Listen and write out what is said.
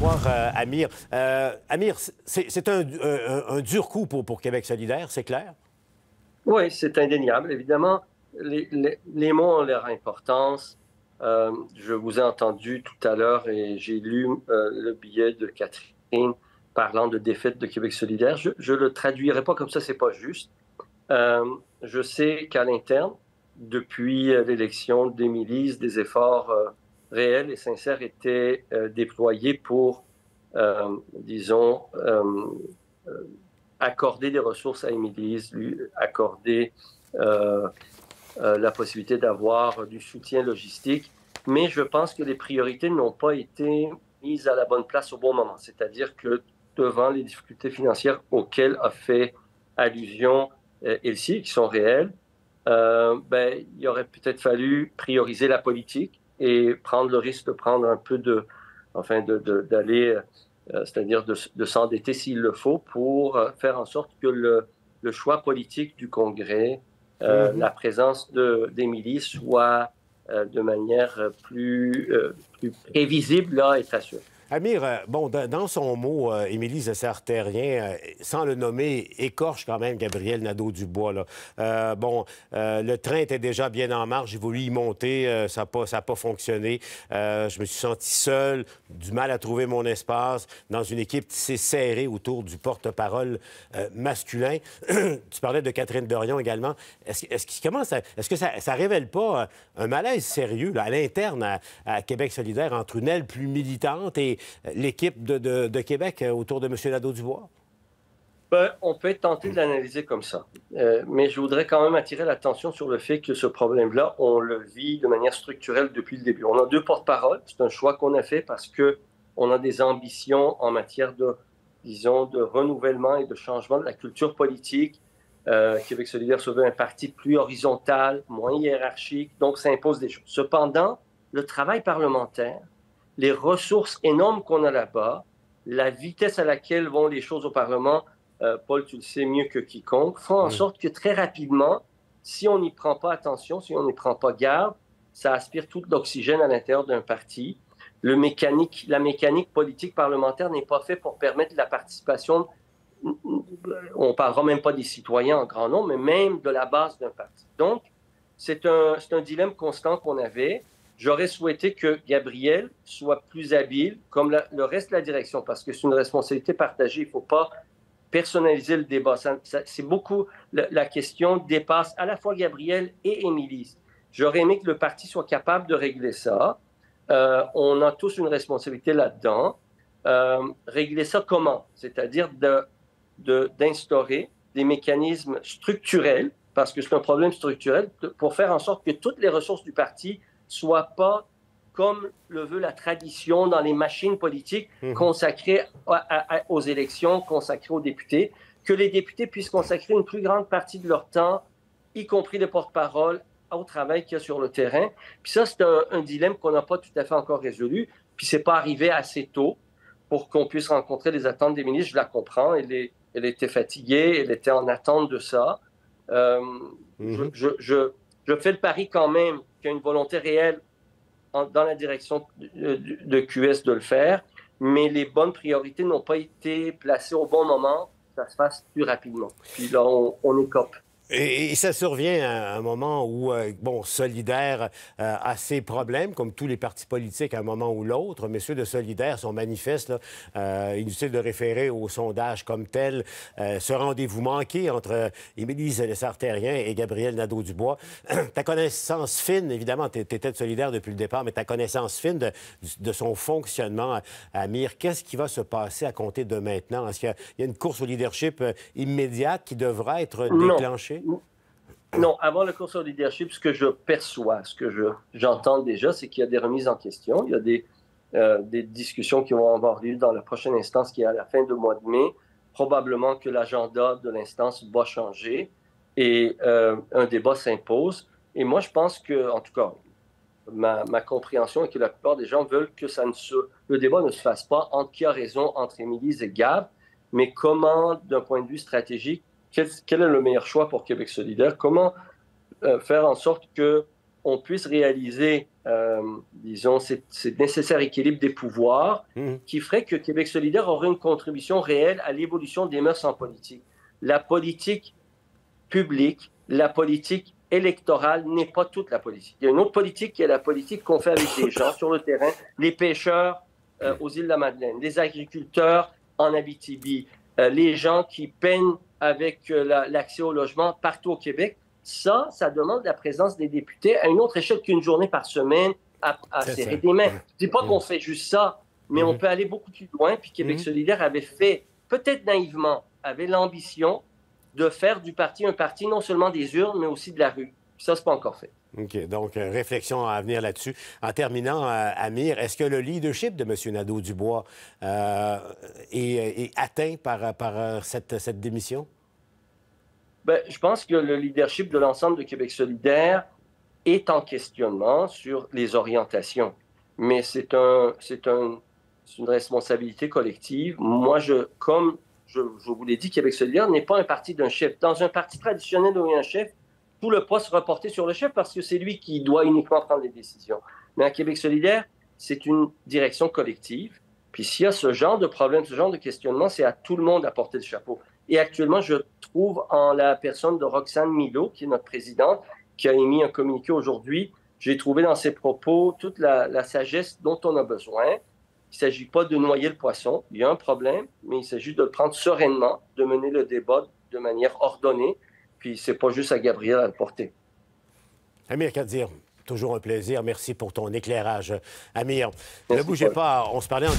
Bonsoir, euh, Amir. Euh, Amir, c'est un, dur coup pour, Québec solidaire, c'est clair? Oui, c'est indéniable. Évidemment, les, mots ont leur importance. Euh, je vous ai entendu tout à l'heure et j'ai lu le billet de Catherine parlant de défaite de Québec solidaire. Je ne le traduirai pas comme ça, c'est pas juste. je sais qu'à l'interne, depuis l'élection d'Émilie, des efforts réels et sincères étaient euh, déployés pour, euh, disons, euh, accorder des ressources à Émilie, lui accorder la possibilité d'avoir du soutien logistique. Mais je pense que les priorités n'ont pas été mises à la bonne place au bon moment. C'est-à-dire que devant les difficultés financières auxquelles a fait allusion Elsie, qui sont réelles, ben, il aurait peut-être fallu prioriser la politique et prendre le risque de prendre un peu de, enfin, d'aller, euh, c'est-à-dire de, s'endetter s'il le faut pour euh, faire en sorte que le, le choix politique du Congrès, euh, mm-hmm. la présence d'Émilie soit de manière plus, plus prévisible là, et assurée. Amir, euh, bon, dans son mot, euh, Émilie Zessart-Terrien, euh, sans le nommer, écorche quand même Gabriel Nadeau-Dubois. Là. bon, le train était déjà bien en marche, j'ai voulu y monter, ça n'a pas, fonctionné. je me suis senti seul, du mal à trouver mon espace dans une équipe qui s'est serrée autour du porte-parole masculin. tu parlais de Catherine Dorion également. Est-ce est que ça, ça révèle pas un malaise sérieux à l'interne à, à Québec solidaire entre une aile plus militante et l'équipe de, Québec euh, autour de M. Nadeau-Dubois? Ben, on peut tenter de l'analyser comme ça. Euh, mais je voudrais quand même attirer l'attention sur le fait que ce problème-là, on le vit de manière structurelle depuis le début. On a deux porte-paroles. C'est un choix qu'on a fait parce qu'on a des ambitions en matière de, disons, de renouvellement et de changement de la culture politique. Euh, Québec solidaire se veut un parti plus horizontal, moins hiérarchique, donc ça impose des choses. Cependant, le travail parlementaire, les ressources énormes qu'on a là-bas, la vitesse à laquelle vont les choses au Parlement, euh, Paul, tu le sais mieux que quiconque, font en sorte que très rapidement, si on n'y prend pas attention, si on n'y prend pas garde, ça aspire tout l'oxygène à l'intérieur d'un parti. Le mécanique, la mécanique politique parlementaire n'est pas faite pour permettre la participation, on ne parlera même pas des citoyens en grand nombre, mais même de la base d'un parti. Donc, c'est un, un dilemme constant qu'on avait. J'aurais souhaité que Gabriel soit plus habile, comme le reste de la direction, parce que c'est une responsabilité partagée. Il ne faut pas personnaliser le débat. c'est beaucoup, la, question dépasse à la fois Gabriel et Émilie. J'aurais aimé que le parti soit capable de régler ça. Euh, on a tous une responsabilité là-dedans. Euh, régler ça comment? C'est-à-dire d'instaurer de, des mécanismes structurels, parce que c'est un problème structurel, pour faire en sorte que toutes les ressources du parti soit pas comme le veut la tradition dans les machines politiques mhm. consacrées aux élections, consacrées aux députés, que les députés puissent consacrer une plus grande partie de leur temps, y compris les porte-parole, au travail qu'il y a sur le terrain. Puis ça, c'est un, dilemme qu'on n'a pas tout à fait encore résolu. Puis c'est pas arrivé assez tôt pour qu'on puisse rencontrer les attentes des ministres. Je la comprends. Elle, elle était fatiguée, elle était en attente de ça. Euh, mhm. je, je, je fais le pari quand même qu'il y a une volonté réelle dans la direction de, QS de le faire, mais les bonnes priorités n'ont pas été placées au bon moment, ça se fasse plus rapidement. Puis là, on, on écope. Et, ça survient à un moment où, euh, bon, Solidaire euh, a ses problèmes, comme tous les partis politiques à un moment ou l'autre. Mais ceux de Solidaire sont manifestes. Là. Euh, inutile de référer au sondage comme tel. ce rendez-vous manqué entre Émilie Sartérien et Gabriel Nadeau-Dubois. ta connaissance fine, évidemment, tu étais de Solidaire depuis le départ, mais ta connaissance fine de, son fonctionnement, Amir, qu'est-ce qui va se passer à compter de maintenant? Est-ce qu'il y, a une course au leadership immédiate qui devra être déclenchée? Non, avant le cours sur leadership, ce que je perçois, ce que j'entends déjà, c'est qu'il y a des remises en question. Il y a des, euh, des discussions qui vont avoir lieu dans la prochaine instance qui est à la fin du mois de mai. Probablement que l'agenda de l'instance va changer et euh, un débat s'impose. Et moi, je pense que, en tout cas, ma, ma, compréhension est que la plupart des gens veulent que ça ne se, le débat ne se fasse pas entre qui a raison entre Émilie et Gab, mais comment, d'un point de vue stratégique, quel, est le meilleur choix pour Québec solidaire? Comment euh, faire en sorte que on puisse réaliser, euh, disons, cet nécessaire équilibre des pouvoirs mmh. qui ferait que Québec solidaire aurait une contribution réelle à l'évolution des mœurs en politique? La politique publique, la politique électorale n'est pas toute la politique. Il y a une autre politique qui est la politique qu'on fait avec les gens sur le terrain, les pêcheurs euh, aux îles de la Madeleine, les agriculteurs en Abitibi, euh, les gens qui peinent avec l'accès au logement partout au Québec. Ça, ça demande la présence des députés à une autre échelle qu'une journée par semaine à, serrer des mains. Je dis pas qu'on fait juste ça, mais on mm-hmm. peut aller beaucoup plus loin. Puis Québec mm-hmm. solidaire avait fait, peut-être naïvement, avait l'ambition de faire du parti un parti non seulement des urnes, mais aussi de la rue. Ça, c'est pas encore fait. OK. Donc, euh, réflexion à venir là-dessus. En terminant, euh, Amir, est-ce que le leadership de M. Nadeau-Dubois euh, est, atteint par, par cette, cette démission? Ben, je pense que le leadership de l'ensemble de Québec solidaire est en questionnement sur les orientations. Mais c'est un, c'est un, une responsabilité collective. Moi, je, comme je, vous l'ai dit, Québec solidaire n'est pas un parti d'un chef. Dans un parti traditionnel où il y a un chef, tout le poids se reporter sur le chef parce que c'est lui qui doit uniquement prendre les décisions. Mais à Québec solidaire, c'est une direction collective. Puis s'il y a ce genre de problème, ce genre de questionnement, c'est à tout le monde à porter le chapeau. Et actuellement, je trouve en la personne de Roxane Milo, qui est notre présidente, qui a émis un communiqué aujourd'hui. J'ai trouvé dans ses propos toute la, sagesse dont on a besoin. Il ne s'agit pas de noyer le poisson. Il y a un problème, mais il s'agit de le prendre sereinement, de mener le débat de manière ordonnée. Puis c'est pas juste à Gabriel à le porter. Amir Kadir, toujours un plaisir. Merci pour ton éclairage. Amir, ne bougez pas. On se parlait en début.